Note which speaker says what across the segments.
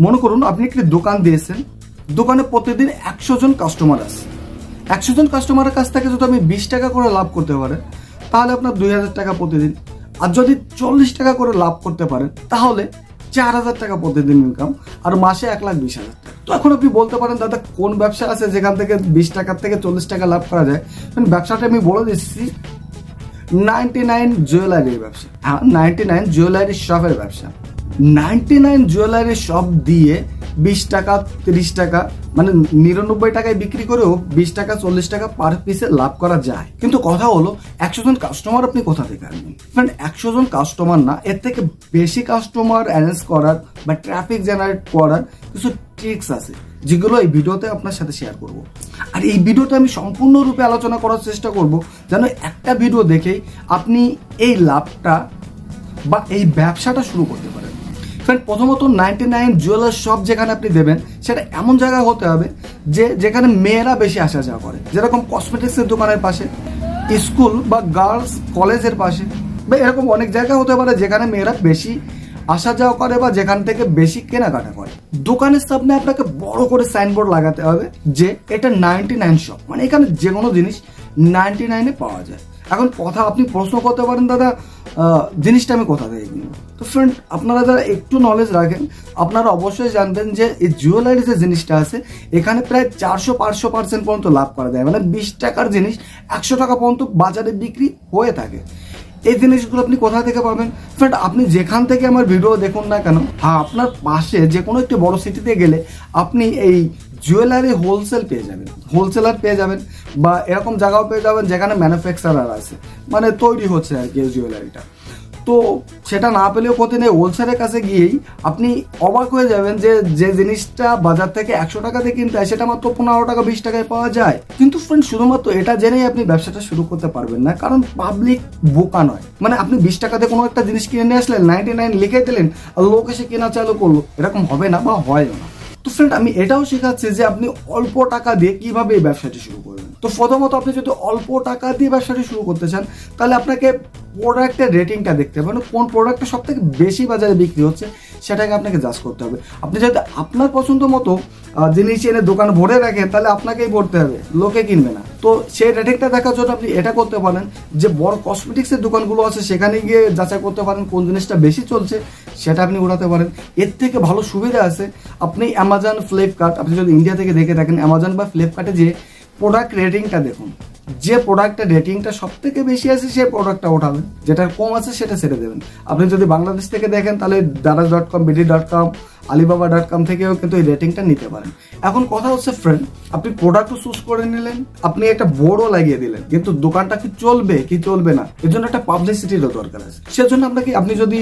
Speaker 1: মনে করুন, আপনি একটি দোকান দিয়েছেন, দোকানে প্রতিদিন একশো জন কাস্টমার আছে। একশো জন কাস্টমারের কাছ থেকে যদি আপনি বিশ টাকা করে লাভ করতে পারেন, তাহলে আপনার দুই হাজার টাকা প্রতিদিন। আর যদি চল্লিশ টাকা করে লাভ করতে পারেন, তাহলে চার হাজার টাকা প্রতিদিন ইনকাম আর মাসে এক লাখ বিশ হাজার তো এখন আপনি বলতে পারেন, দাদা, কোন ব্যবসা আছে যেখান থেকে বিশ টাকার থেকে চল্লিশ টাকা লাভ করা যায়? কারণ ব্যবসাটা আমি বলে দিচ্ছি নাইনটি নাইন জুয়েলারির ব্যবসা। হ্যাঁ নাইনটি নাইন জুয়েলারি শপের ব্যবসা। নাইনটি নাইন জুয়েলারি শপ দিয়ে বিশ টাকা, তিরিশ টাকা মানে নিরানব্বই টাকায় বিক্রি করেও বিশ টাকা, চল্লিশ টাকা পার পিসে লাভ করা যায়। কিন্তু কথা হলো, একশো জন কাস্টমার আপনি কোথা থেকে আনবেন? ফ্রেন্ড একশো জন কাস্টমার না, এর থেকে বেশি কাস্টমার অ্যারেঞ্জ করার বা ট্রাফিক জেনারেট করার কিছু ট্রিক্স আছে, যেগুলো এই ভিডিওতে আপনার সাথে শেয়ার করব। আর এই ভিডিওতে আমি সম্পূর্ণরূপে আলোচনা করার চেষ্টা করব, যেন একটা ভিডিও দেখেই আপনি এই লাভটা বা এই ব্যবসাটা শুরু করতে পারেন। ফ্রেন্ড প্রথমত নাইনটি নাইন জুয়েলার শপ যেখানে আপনি দেবেন, সেটা এমন জায়গায় হতে হবে যে যেখানে মেয়েরা বেশি আসা যাওয়া করে। যেরকম কসমেটিক্সের দোকানের পাশে স্কুল বা গার্লস কলেজের পাশে, বা এরকম অনেক জায়গা হতে পারে যেখানে মেয়েরা বেশি আসা যাওয়া করে বা যেখান থেকে বেশি কেনাকাটা করে। দোকানের সামনে আপনাকে বড় করে সাইনবোর্ড লাগাতে হবে যে এটা নাইনটি নাইন শপ মানে এখানে যে কোনো জিনিস নাইনটি নাইনে পাওয়া যায়। এখন কথা আপনি প্রশ্ন করতে পারেন, দাদা জিনিসটা আমি কোথা থেকে তো ফ্রেন্ড আপনারা যারা একটু নলেজ রাখেন, আপনারা অবশ্যই জানবেন যে এই জুয়েলারি যে জিনিসটা আছে, এখানে প্রায় চারশো, পাঁচশো পার্সেন্ট পর্যন্ত লাভ করা যায়। মানে বিশ টাকার জিনিস একশো টাকা পর্যন্ত বাজারে বিক্রি হয়ে থাকে। এই জিনিসগুলো আপনি কোথা থেকে পাবেন? ফ্রেন্ড আপনি যেখান থেকে আমার ভিডিও দেখুন না কেন হ্যাঁ আপনার পাশে যে কোনো একটি বড় সিটিতে গেলে আপনি এই জুয়েলারি হোলসেল পেয়ে যাবেন। হোলসেলার পেয়ে যাবেন বা এরকম জায়গাও পেয়ে যাবেন যেখানে ম্যানুফ্যাকচারার আছে। মানে তৈরি হচ্ছে আর কি জুয়েলারিটা তো সেটা না পেলেও ক্ষতি নেই। হোলসেলের কাছে গিয়েই আপনি অবাক হয়ে যাবেন যে যে জিনিসটা বাজার থেকে একশো টাকাতে কিনতে হয়, সেটা মাত্র পনেরো টাকা, বিশ টাকায় পাওয়া যায়। কিন্তু ফ্রেন্ড শুধুমাত্র এটা জেনেই আপনি ব্যবসাটা শুরু করতে পারবেন না। কারণ পাবলিক বোকা নয়। মানে আপনি বিশ টাকাতে কোনো একটা জিনিস কিনে নিয়ে আসলেন নাইনটি নাইন লিখে দিলেন, আর লোক এসে কেনা চালু করল। এরকম হবে না বা হয়ও না। তো ফ্রেন্ড আমি এটাও শেখাচ্ছি যে আপনি অল্প টাকা দিয়ে কীভাবে এই ব্যবসাটি শুরু করবেন। তো প্রথমত আপনি যদি অল্প টাকা দিয়ে ব্যবসাটি শুরু করতে চান, তাহলে আপনাকে প্রোডাক্টের রেটিংটা দেখতে হবে। মানে কোন প্রোডাক্টটা সব থেকে বেশি বাজারে বিক্রি হচ্ছে সেটাকে আপনাকে জাজ করতে হবে। আপনি যদি আপনার পছন্দ মতো জিনিস এনে দোকান ভরে রাখেন তাহলে আপনাকেই ভরতে হবে, লোকে কিনবে না। তো সেই রেটিংটা দেখার জন্য আপনি এটা করতে পারেন যে, বড় কসমেটিক্সের দোকানগুলো আছে, সেখানে গিয়ে যাচাই করতে পারেন কোন জিনিসটা বেশি চলছে, সেটা আপনি উঠাতে পারেন। এর থেকে ভালো সুবিধা আছে, আপনি অ্যামাজন ফ্লিপকার্ট আপনি যদি ইন্ডিয়া থেকে দেখে থাকেন অ্যামাজন বা ফ্লিপকার্টে যে প্রোডাক্ট রেটিংটা দেখুন যে প্রোডাক্টের রেটিংটা সব থেকে বেশি আছে, সেই প্রোডাক্টটা ওঠাবেন। যেটা কম আছে, সেটা ছেড়ে দেবেন। আপনি যদি বাংলাদেশ থেকে দেখেন, তাহলে Daraz dot com BD dot com Alibaba dot com থেকেও কিন্তু এই রেটিংটা নিতে পারেন। এখন কথা হচ্ছে ফ্রেন্ড আপনি প্রোডাক্টও চুজ করে নিলেন, আপনি একটা বোর্ডও লাগিয়ে দিলেন, কিন্তু দোকানটা কি চলবে কি চলবে না, এর জন্য একটা পাবলিসিটিরও দরকার আছে। সেজন্য আপনাকে আপনি যদি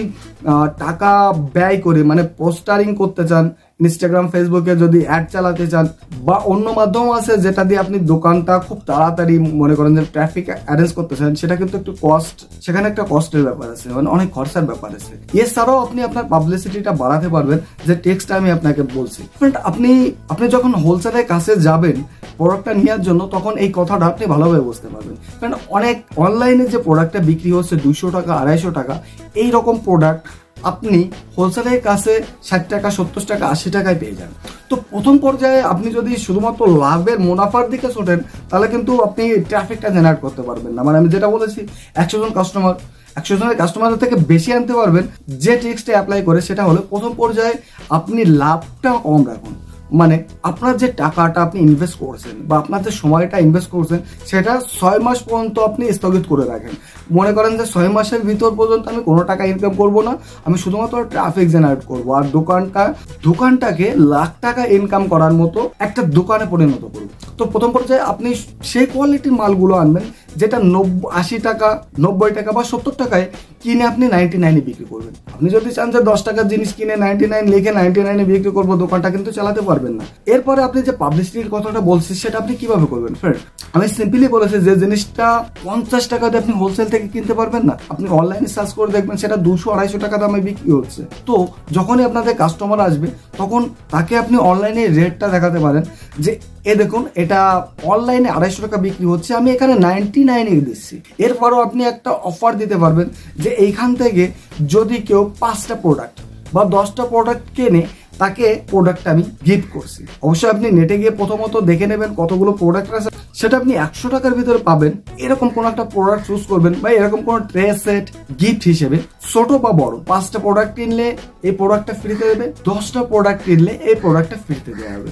Speaker 1: টাকা ব্যয় করে মানে পোস্টারিং করতে চান ইনস্টাগ্রাম ফেসবুকে যদি অ্যাড চালাতে চান, বা অন্য মাধ্যম আছে যেটা দিয়ে আপনি দোকানটা খুব তাড়াতাড়ি মনে করেন যে ট্রাফিক অ্যারেঞ্জ করতে চান, সেটা কিন্তু একটু কস্ট সেখানে একটা কস্টের ব্যাপার আছে মানে অনেক খরচার ব্যাপার আছে। এছাড়াও আপনি আপনার পাবলিসিটিটা বাড়াতে পারবেন, যে টেক্সটটা আমি আপনাকে বলছি। আপনি আপনি যখন হোলসেলের কাছে যাবেন প্রোডাক্টটা নেওয়ার জন্য, তখন এই কথাটা আপনি ভালোভাবে বুঝতে পারবেন। কারণ অনেক অনলাইনে যে প্রোডাক্টটা বিক্রি হচ্ছে দুইশো টাকা, আড়াইশো টাকা এই রকম প্রোডাক্ট আপনি হোলসেলের কাছে ষাট টাকা, সত্তর টাকা, আশি টাকায় পেয়ে যান। তো প্রথম পর্যায়ে আপনি যদি শুধুমাত্র লাভের মুনাফার দিকে ছোটেন তাহলে কিন্তু আপনি ট্রাফিকটা জেনারেট করতে পারবেন না। মানে আমি যেটা বলেছি, একশো জন কাস্টমার একশো জনের কাস্টমারের থেকে বেশি আনতে পারবেন, যে ট্রিক্সটা অ্যাপ্লাই করে, সেটা হলো প্রথম পর্যায়ে আপনি লাভটা কম রাখুন। মানে আপনার যে টাকাটা আপনি ইনভেস্ট করছেন বা আপনার যে সময়টা ইনভেস্ট করছেন, সেটা ছয় মাস পর্যন্ত আপনি স্থগিত করে রাখেন। মনে করেন যে ছয় মাসের ভিতর পর্যন্ত আমি কোনো টাকা ইনকাম করব না, আমি শুধুমাত্র ট্রাফিক জেনারেট করব। আর দোকানটা, দোকানটাকে লাখ টাকা ইনকাম করার মতো একটা দোকানে পরিণত করব। তো প্রথম পর্যায়ে আপনি সেই কোয়ালিটির মালগুলো আনবেন যেটা নব্বই আশি টাকা, নব্বই টাকা বা সত্তর টাকায় কিনে আপনি নাইনটি নাইনে বিক্রি করবেন। আপনি যদি চান যে দশ টাকার জিনিস কিনে নাইনটি নাইন লিখে নাইনটি নাইনে বিক্রি করব, দোকানটা কিন্তু চালাতে পারবেন না। এরপরে আপনি যে পাবলিসিটির কথাটা বলছেন সেটা আপনি কীভাবে করবেন? ফ্রেন্ড আমি সিম্পলি বলেছি যে জিনিসটা পঞ্চাশ টাকা দিয়ে আপনি হোলসেল থেকে কিনতে পারবেন না। আপনি অনলাইনে সার্চ করে দেখবেন, সেটা দুশো, আড়াইশো টাকা দামে বিক্রি হচ্ছে। তো যখনই আপনাদের কাস্টমার আসবে, তখন তাকে আপনি অনলাইনে রেটটা দেখাতে পারেন। যে, এ দেখুন, এটা অনলাইনে আড়াইশো টাকা বিক্রি হচ্ছে, আমি এখানে নাইনটি নাইনে দিচ্ছি। এরপরও আপনি একটা অফার দিতে পারবেন যে, এইখান থেকে যদি কেউ পাঁচটা প্রোডাক্ট বা দশটা প্রোডাক্ট কেনে, তাকে প্রোডাক্ট আমি গিফট করছি। অবশ্যই আপনি নেটে গিয়ে প্রথমত দেখে নেবেন কতগুলো প্রোডাক্ট আছে। সেটা আপনি একশো টাকার ভিতরে পাবেন। এরকম কোন একটা প্রোডাক্ট চুজ করবেন বা এরকম কোন ট্রে সেট গিফট হিসেবে, ছোট বা বড়, পাঁচটা প্রোডাক্ট কিনলে এই প্রোডাক্টটা ফ্রিতে দেবে, দশটা প্রোডাক্ট কিনলে এই প্রোডাক্টটা ফ্রিতে দেওয়া হবে।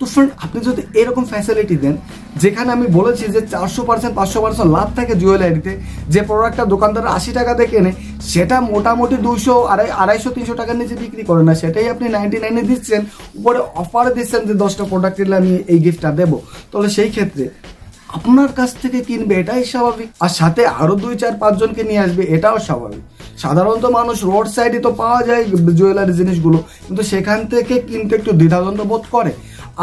Speaker 1: তো ফ্রেন্ড আপনি যদি এরকম ফ্যাসিলিটি দেন, যেখানে আমি বলেছি যে চারশো পার্সেন্ট পাঁচশো পার্সেন্ট লাভ থাকে জুয়েলারিতে যে প্রোডাক্টটা দোকানদার আশি টাকা দিয়ে কেনে, সেটা মোটামুটি দুশো আড়াই, আড়াইশো, তিনশো টাকার নিচে বিক্রি করে না। সেটাই আপনি নাইনটি নাইনে দিচ্ছেন, উপরে অফার দিচ্ছেন যে দশটা প্রোডাক্ট আমি এই গিফটটা দেবো। তাহলে সেই ক্ষেত্রে আপনার কাছ থেকে কিনবে, এটাই স্বাভাবিক। আর সাথে আরও দুই, চার পাঁচজনকে নিয়ে আসবে, এটাও স্বাভাবিক। সাধারণত মানুষ রোড সাইডে তো পাওয়া যায় জুয়েলারি জিনিসগুলো, কিন্তু সেখান থেকে কিনতে একটু দ্বিধাদ্বন্দ্ব বোধ করে।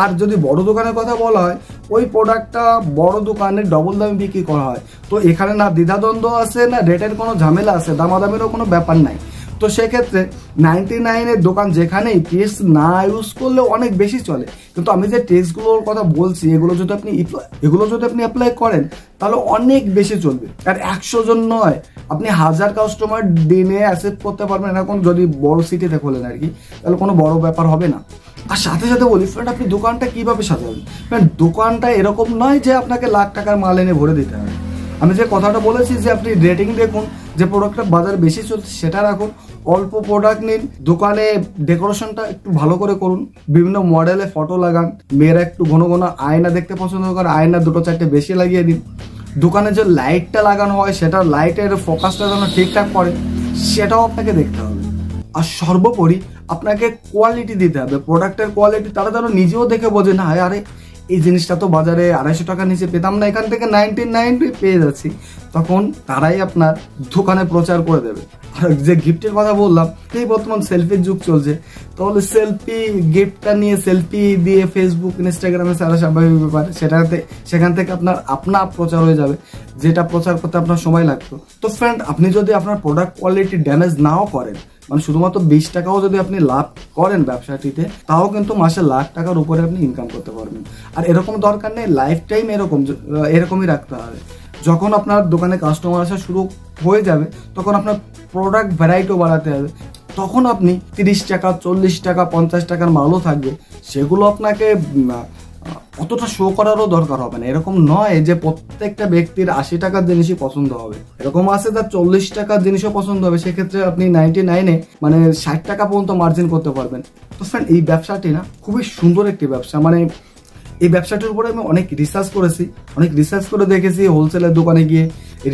Speaker 1: আর যদি বড় দোকানের কথা বলা হয়, ওই প্রোডাক্টটা বড় দোকানে ডবল দামে বিক্রি করা হয়। তো এখানে না দ্বিধাদ্বন্দ্ব আছে, না রেটের কোনো ঝামেলা আছে, দামাদামেরও কোনো ব্যাপার নাই। তো সেক্ষেত্রে নাইনটি নাইনের দোকান যেখানেই টেস্ট না ইউজ করলে অনেক বেশি চলে। কিন্তু আমি যে টেস্টগুলোর কথা বলছি, এগুলো যদি আপনি এগুলো যদি আপনি অ্যাপ্লাই করেন, তাহলে অনেক বেশি চলবে। আর একশো জন নয়, আপনি হাজার কাস্টমার দিনে অ্যাসেপ্ট করতে পারবেন। এরকম যদি বড় সিটিতে খোলেন আর কি, তাহলে কোনো বড় ব্যাপার হবে না। আর সাথে সাথে বলি ফ্রেন্ড আপনি দোকানটা কীভাবে সাজাবেন? ফ্রেন্ড দোকানটা এরকম নয় যে আপনাকে লাখ টাকার মাল এনে ভরে দিতে হবে। আমি যে কথাটা বলেছি যে আপনি রেটিং দেখুন, যে প্রোডাক্টটা বাজার বেশি চলছে সেটা রাখুন, অল্প প্রোডাক্ট নিন, দোকানে ডেকোরেশনটা একটু ভালো করে করুন, বিভিন্ন মডেলে ফটো লাগান, মেয়েরা একটু ঘন ঘন আয়না দেখতে পছন্দ করে, আয়না দুটো চারটে বেশি লাগিয়ে দিন। দোকানে যে লাইটটা লাগানো হয়, সেটা লাইটের ফোকাসটা যেন ঠিকঠাক পড়ে সেটাও আপনাকে দেখতে হবে। আর সর্বোপরি আপনাকে কোয়ালিটি দিতে হবে প্রোডাক্টের কোয়ালিটি তারা যেন নিজেও দেখে বোঝে না, আরে এই জিনিসটা তো বাজারে আড়াইশো টাকার নিচে পেতাম না, এখান থেকে নাইনটিন নাইন পেয়ে যাচ্ছি। তখন তারাই আপনার দোকানে প্রচার করে দেবে। আর যে গিফটের কথা বললাম, এই বর্তমান সেলফির যুগ চলছে। তাহলে সেলফি গিফটটা নিয়ে সেলফি দিয়ে ফেসবুক ইনস্টাগ্রামে সারা স্বাভাবিক ব্যাপার সেটাতে, সেখান থেকে আপনার আপনা প্রচার হয়ে যাবে। যেটা প্রচার করতে আপনার সময় লাগতো। তো ফ্রেন্ড আপনি যদি আপনার প্রোডাক্ট কোয়ালিটি ড্যামেজ নাও করেন মানে শুধুমাত্র বিশ টাকাও যদি আপনি লাভ করেন ব্যবসাটিতে, তাও কিন্তু মাসে লাখ টাকার উপরে আপনি ইনকাম করতে পারবেন। আর এরকম দরকার নেই লাইফ টাইম এরকম এরকমই রাখতে হবে। যখন আপনার দোকানে কাস্টমার আসা শুরু হয়ে যাবে, তখন আপনার প্রোডাক্ট ভ্যারাইটিও বাড়াতে হবে। তখন আপনি তিরিশ টাকা, চল্লিশ টাকা, পঞ্চাশ টাকার মালও থাকবে। সেগুলো আপনাকে অতটা শো করারও দরকার হবে না। এরকম নয় যে প্রত্যেকটা ব্যক্তির আশি টাকার জিনিসই পছন্দ হবে। এরকম আছে তার চল্লিশ টাকার জিনিসও পছন্দ হবে। সেক্ষেত্রে আপনি নাইনটি নাইনে মানে ষাট টাকা পর্যন্ত মার্জিন করতে পারবেন। তো ফ্রেন্ড এই ব্যবসাটি না খুবই সুন্দর একটি ব্যবসা। মানে এই ব্যবসাটির উপরে আমি অনেক রিসার্চ করেছি, অনেক রিসার্চ করে দেখেছি হোলসেলের দোকানে গিয়ে।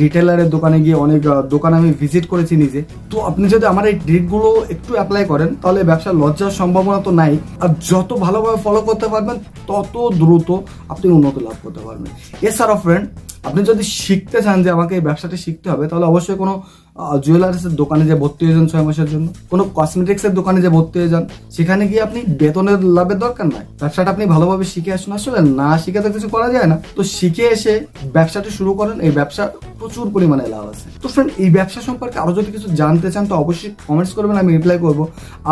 Speaker 1: রিটেলারের দোকানে গিয়ে অনেক দোকান আমি ভিজিট করেছি নিজে। তো আপনি যদি আমার এই ট্রিকগুলো একটু অ্যাপ্লাই করেন, তাহলে ব্যবসা লজ্জার সম্ভাবনা তো নাই। আর যত ভালোভাবে ফলো করতে পারবেন, তত দ্রুত আপনি উন্নতি লাভ করতে পারবেন। এছাড়াও ফ্রেন্ড আপনি যদি শিখতে চান যে আমাকে এই ব্যবসাটি শিখতে হবে, তাহলে অবশ্যই কোনো জুয়েলার্সের দোকানে যে ভর্তি হয়ে যান ছয় মাসের জন্য, কোনো কসমেটিক্সের দোকানে যে ভর্তি হয়ে যান, সেখানে গিয়ে আপনি বেতনের লাভের দরকার নাই। ব্যবসাটা আপনি ভালোভাবে শিখে আসুন। আসলে না শিখে তো কিছু করা যায় না। তো শিখে এসে ব্যবসাটি শুরু করেন। এই ব্যবসা প্রচুর পরিমাণে লাভ আছে। তো ফ্রেন্ড এই ব্যবসা সম্পর্কে আরও যদি কিছু জানতে চান, তো অবশ্যই কমেন্টস করবেন, আমি রিপ্লাই করব।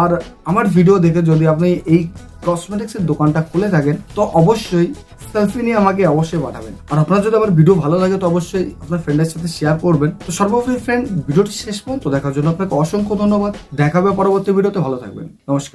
Speaker 1: আর আমার ভিডিও দেখে যদি আপনি এই কসমেটিক্সের দোকানটা খুলে থাকেন, তো অবশ্যই সেলফি নিয়ে আমাকে অবশ্যই পাঠাবেন। আর আপনার যদি আমার ভিডিও ভালো লাগে, তো অবশ্যই আপনার ফ্রেন্ডের সাথে শেয়ার করবেন। তো সর্বোপরি ফ্রেন্ড ভিডিওটি শেষ পর্যন্ত দেখার জন্য আপনাকে অসংখ্য ধন্যবাদ। দেখাবে পরবর্তী ভিডিওতে ভালো থাকবেন। নমস্কার।